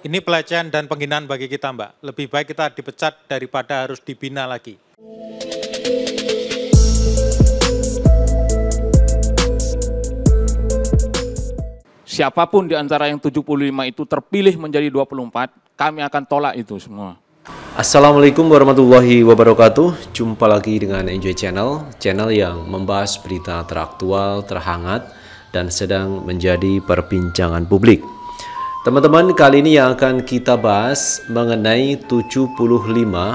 Ini pelecehan dan penghinaan bagi kita, Mbak. Lebih baik kita dipecat daripada harus dibina lagi. Siapa pun di antara yang 75 itu terpilih menjadi 24, kami akan tolak itu semua. Assalamualaikum warahmatullahi wabarakatuh Jumpa lagi dengan Enjoy Channel Channel yang membahas berita teraktual, terhangat Dan sedang menjadi perbincangan publik Teman-teman kali ini yang akan kita bahas Mengenai 75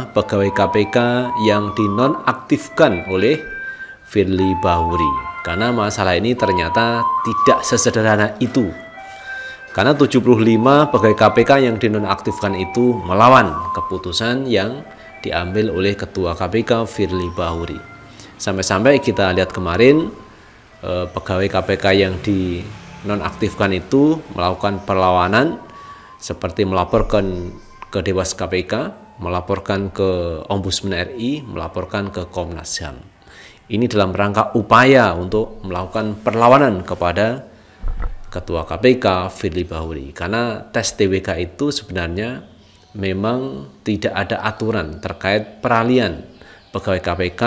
pegawai KPK yang dinonaktifkan oleh Firly Bahuri Karena masalah ini ternyata tidak sesederhana itu karena 75 pegawai KPK yang dinonaktifkan itu melawan keputusan yang diambil oleh Ketua KPK Firly Bahuri. Sampai-sampai kita lihat kemarin eh, pegawai KPK yang dinonaktifkan itu melakukan perlawanan seperti melaporkan ke Dewas KPK, melaporkan ke Ombudsman RI, melaporkan ke Komnas HAM. Ini dalam rangka upaya untuk melakukan perlawanan kepada Ketua KPK Firly Bahuri. Karena tes TWK itu sebenarnya memang tidak ada aturan terkait peralihan pegawai KPK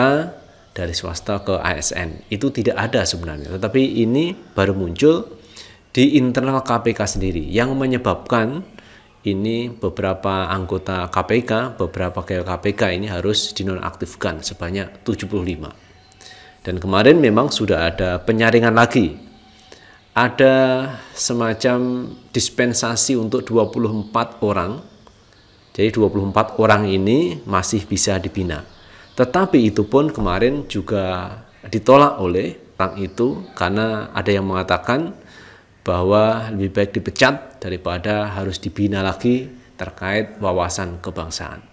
dari swasta ke ASN itu tidak ada sebenarnya. Tetapi ini baru muncul di internal KPK sendiri yang menyebabkan ini beberapa anggota KPK beberapa KPK ini harus dinonaktifkan sebanyak 75 dan kemarin memang sudah ada penyaringan lagi ada semacam dispensasi untuk 24 orang. Jadi 24 orang ini masih bisa dibina. Tetapi itu pun kemarin juga ditolak oleh orang itu karena ada yang mengatakan bahwa lebih baik dipecat daripada harus dibina lagi terkait wawasan kebangsaan.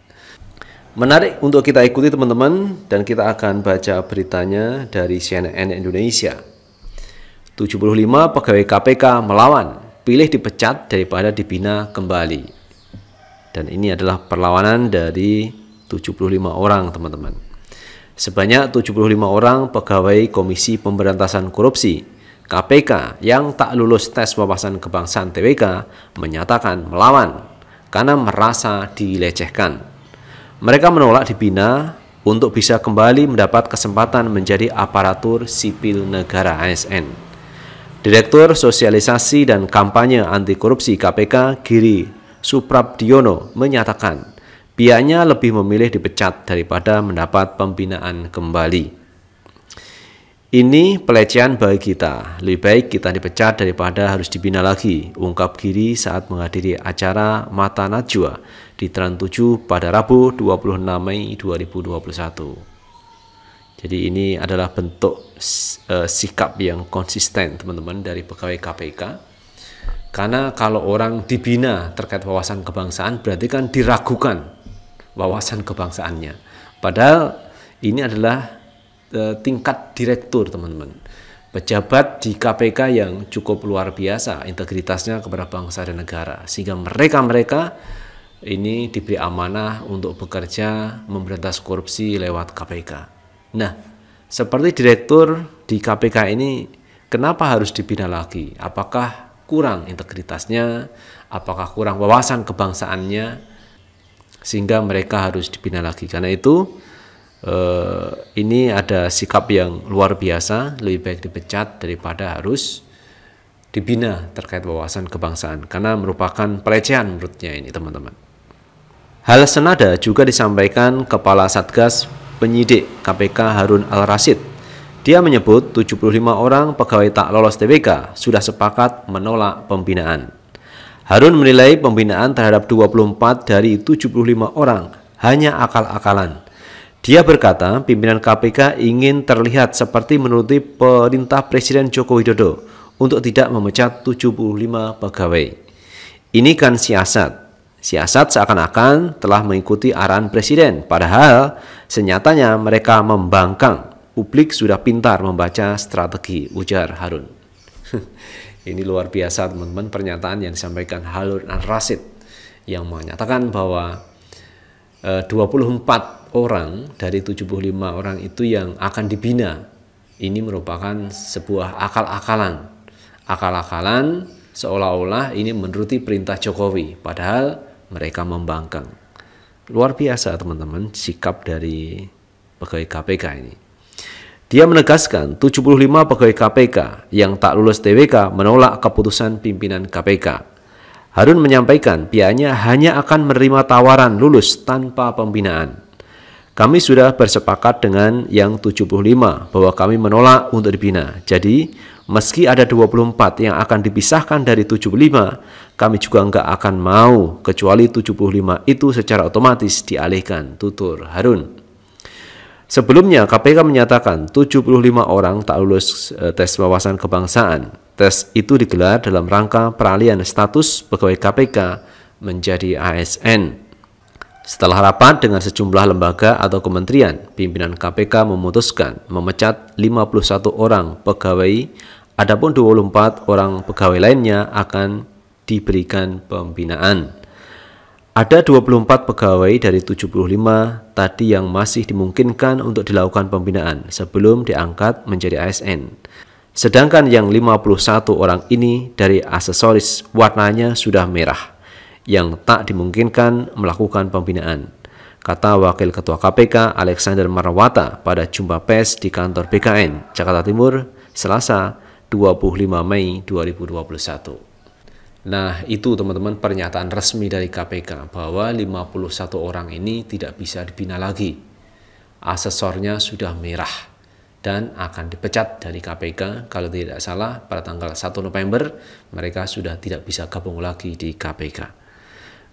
Menarik untuk kita ikuti teman-teman dan kita akan baca beritanya dari CNN Indonesia. 75 pegawai KPK melawan, pilih dipecat daripada dibina kembali. Dan ini adalah perlawanan dari 75 orang, teman-teman. Sebanyak 75 orang pegawai Komisi Pemberantasan Korupsi KPK yang tak lulus tes wawasan kebangsaan TWK menyatakan melawan karena merasa dilecehkan. Mereka menolak dibina untuk bisa kembali mendapat kesempatan menjadi aparatur sipil negara ASN. Direktur Sosialisasi dan Kampanye Anti Korupsi KPK Giri Suprabdiono menyatakan pihaknya lebih memilih dipecat daripada mendapat pembinaan kembali. Ini pelecehan bagi kita. Lebih baik kita dipecat daripada harus dibina lagi, ungkap Giri saat menghadiri acara Mata Najwa di Trans 7 pada Rabu 26 Mei 2021. Jadi ini adalah bentuk uh, sikap yang konsisten teman-teman dari pegawai KPK. Karena kalau orang dibina terkait wawasan kebangsaan berarti kan diragukan wawasan kebangsaannya. Padahal ini adalah tingkat direktur teman-teman. Pejabat di KPK yang cukup luar biasa integritasnya kepada bangsa dan negara sehingga mereka-mereka ini diberi amanah untuk bekerja memberantas korupsi lewat KPK. Nah, seperti direktur di KPK ini, kenapa harus dibina lagi? Apakah kurang integritasnya? Apakah kurang wawasan kebangsaannya? Sehingga mereka harus dibina lagi. Karena itu, eh, ini ada sikap yang luar biasa, lebih baik dipecat daripada harus dibina terkait wawasan kebangsaan. Karena merupakan pelecehan menurutnya ini teman-teman. Hal senada juga disampaikan Kepala Satgas penyidik KPK Harun Al-Rasid. Dia menyebut 75 orang pegawai tak lolos TBK sudah sepakat menolak pembinaan. Harun menilai pembinaan terhadap 24 dari 75 orang hanya akal-akalan. Dia berkata pimpinan KPK ingin terlihat seperti menuruti perintah Presiden Joko Widodo untuk tidak memecat 75 pegawai. Ini kan siasat, Siasat seakan-akan telah mengikuti arahan presiden, padahal senyatanya mereka membangkang. Publik sudah pintar membaca strategi, ujar Harun. Ini luar biasa teman-teman pernyataan yang disampaikan Harun Al-Rasid yang menyatakan bahwa 24 orang dari 75 orang itu yang akan dibina ini merupakan sebuah akal-akalan. Akal-akalan seolah-olah ini menuruti perintah Jokowi, padahal mereka membangkang. Luar biasa teman-teman sikap dari pegawai KPK ini. Dia menegaskan 75 pegawai KPK yang tak lulus TWK menolak keputusan pimpinan KPK. Harun menyampaikan pihaknya hanya akan menerima tawaran lulus tanpa pembinaan. Kami sudah bersepakat dengan yang 75 bahwa kami menolak untuk dibina. Jadi, meski ada 24 yang akan dipisahkan dari 75, kami juga enggak akan mau kecuali 75 itu secara otomatis dialihkan, tutur Harun. Sebelumnya KPK menyatakan 75 orang tak lulus eh, tes wawasan kebangsaan. Tes itu digelar dalam rangka peralihan status pegawai KPK menjadi ASN. Setelah rapat dengan sejumlah lembaga atau kementerian, pimpinan KPK memutuskan memecat 51 orang pegawai, adapun 24 orang pegawai lainnya akan diberikan pembinaan. Ada 24 pegawai dari 75 tadi yang masih dimungkinkan untuk dilakukan pembinaan sebelum diangkat menjadi ASN. Sedangkan yang 51 orang ini dari aksesoris warnanya sudah merah yang tak dimungkinkan melakukan pembinaan. Kata Wakil Ketua KPK Alexander Marwata pada jumpa pers di kantor BKN Jakarta Timur Selasa 25 Mei 2021. Nah, itu teman-teman pernyataan resmi dari KPK bahwa 51 orang ini tidak bisa dibina lagi. Asesornya sudah merah dan akan dipecat dari KPK kalau tidak salah pada tanggal 1 November mereka sudah tidak bisa gabung lagi di KPK.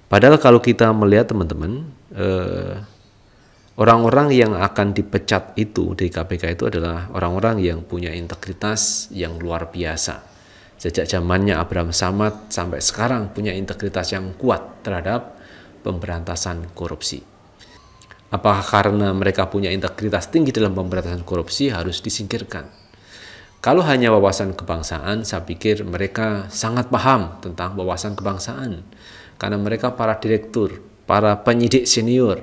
Padahal kalau kita melihat teman-teman eh, orang-orang yang akan dipecat itu di KPK itu adalah orang-orang yang punya integritas yang luar biasa sejak zamannya Abraham Samad sampai sekarang punya integritas yang kuat terhadap pemberantasan korupsi. Apakah karena mereka punya integritas tinggi dalam pemberantasan korupsi harus disingkirkan? Kalau hanya wawasan kebangsaan, saya pikir mereka sangat paham tentang wawasan kebangsaan. Karena mereka para direktur, para penyidik senior,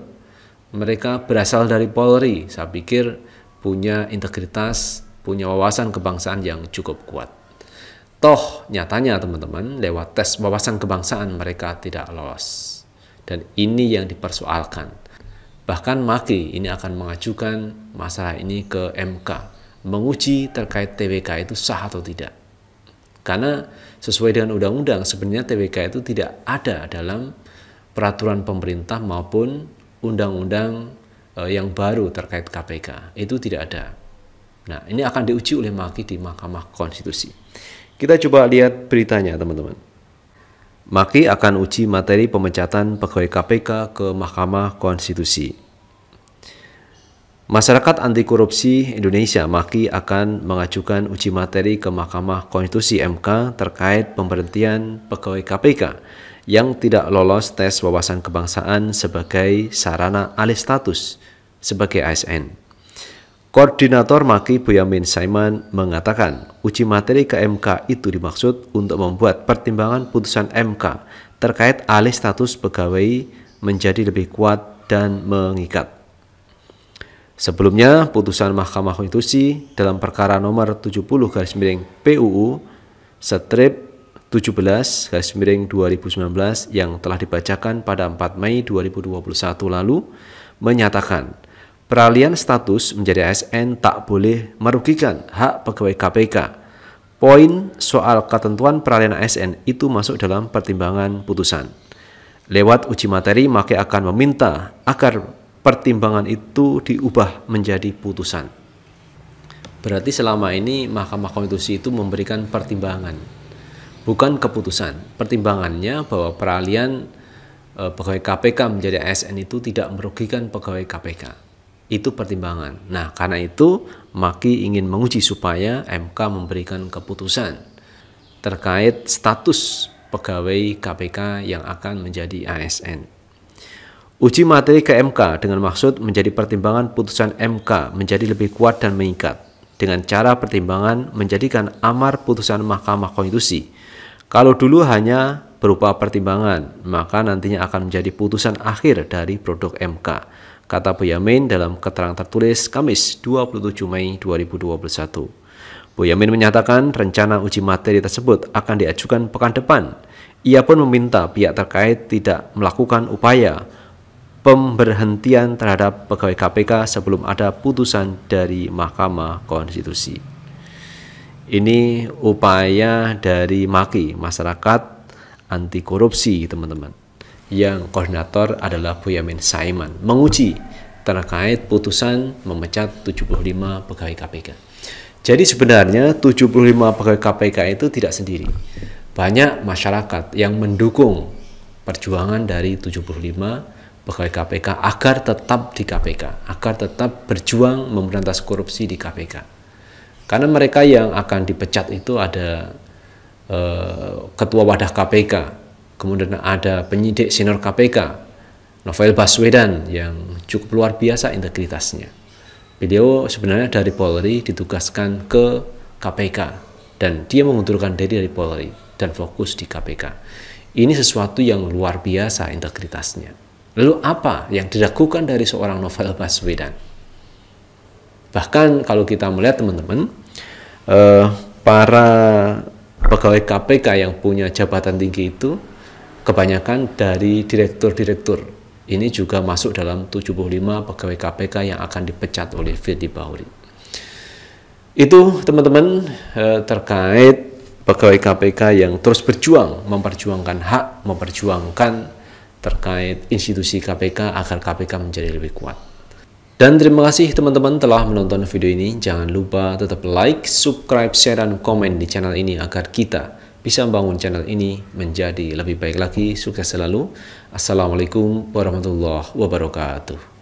mereka berasal dari Polri, saya pikir punya integritas, punya wawasan kebangsaan yang cukup kuat. Toh nyatanya teman-teman lewat tes wawasan kebangsaan mereka tidak lolos. Dan ini yang dipersoalkan. Bahkan Maki ini akan mengajukan masalah ini ke MK. Menguji terkait TWK itu sah atau tidak. Karena sesuai dengan undang-undang sebenarnya TWK itu tidak ada dalam peraturan pemerintah maupun undang-undang eh, yang baru terkait KPK. Itu tidak ada. Nah, ini akan diuji oleh Maki di Mahkamah Konstitusi. Kita coba lihat beritanya teman-teman. Maki akan uji materi pemecatan pegawai KPK ke Mahkamah Konstitusi. Masyarakat Anti Korupsi Indonesia Maki akan mengajukan uji materi ke Mahkamah Konstitusi MK terkait pemberhentian pegawai KPK yang tidak lolos tes wawasan kebangsaan sebagai sarana alih status sebagai ASN. Koordinator Maki Boyamin Saiman mengatakan uji materi ke MK itu dimaksud untuk membuat pertimbangan putusan MK terkait alih status pegawai menjadi lebih kuat dan mengikat. Sebelumnya, putusan Mahkamah Konstitusi dalam perkara nomor 70 garis miring PUU strip 17 garis miring 2019 yang telah dibacakan pada 4 Mei 2021 lalu menyatakan Peralihan status menjadi ASN tak boleh merugikan hak pegawai KPK. Poin soal ketentuan peralihan ASN itu masuk dalam pertimbangan putusan. Lewat uji materi, maka akan meminta agar pertimbangan itu diubah menjadi putusan. Berarti selama ini Mahkamah Konstitusi itu memberikan pertimbangan, bukan keputusan. Pertimbangannya bahwa peralihan eh, pegawai KPK menjadi ASN itu tidak merugikan pegawai KPK itu pertimbangan. Nah, karena itu Maki ingin menguji supaya MK memberikan keputusan terkait status pegawai KPK yang akan menjadi ASN. Uji materi ke MK dengan maksud menjadi pertimbangan putusan MK menjadi lebih kuat dan mengikat dengan cara pertimbangan menjadikan amar putusan Mahkamah Konstitusi. Kalau dulu hanya berupa pertimbangan, maka nantinya akan menjadi putusan akhir dari produk MK kata Boyamin dalam keterangan tertulis Kamis 27 Mei 2021. Boyamin menyatakan rencana uji materi tersebut akan diajukan pekan depan. Ia pun meminta pihak terkait tidak melakukan upaya pemberhentian terhadap pegawai KPK sebelum ada putusan dari Mahkamah Konstitusi. Ini upaya dari MAKI, Masyarakat Anti Korupsi, teman-teman. Yang koordinator adalah Boyamin Saiman, menguji terkait putusan memecat 75 pegawai KPK. Jadi sebenarnya 75 pegawai KPK itu tidak sendiri. Banyak masyarakat yang mendukung perjuangan dari 75 pegawai KPK agar tetap di KPK, agar tetap berjuang memberantas korupsi di KPK. Karena mereka yang akan dipecat itu ada eh, ketua wadah KPK, kemudian ada penyidik senior KPK, Novel Baswedan yang cukup luar biasa integritasnya. Beliau sebenarnya dari Polri ditugaskan ke KPK dan dia mengundurkan diri dari Polri dan fokus di KPK. Ini sesuatu yang luar biasa integritasnya. Lalu apa yang dilakukan dari seorang Novel Baswedan? Bahkan kalau kita melihat teman-teman, eh, para pegawai KPK yang punya jabatan tinggi itu kebanyakan dari direktur-direktur ini juga masuk dalam 75 pegawai KPK yang akan dipecat oleh Firly Bahuri. Itu teman-teman eh, terkait pegawai KPK yang terus berjuang memperjuangkan hak, memperjuangkan terkait institusi KPK agar KPK menjadi lebih kuat. Dan terima kasih teman-teman telah menonton video ini. Jangan lupa tetap like, subscribe, share, dan komen di channel ini agar kita bisa membangun channel ini menjadi lebih baik lagi. Sukses selalu. Assalamualaikum warahmatullahi wabarakatuh.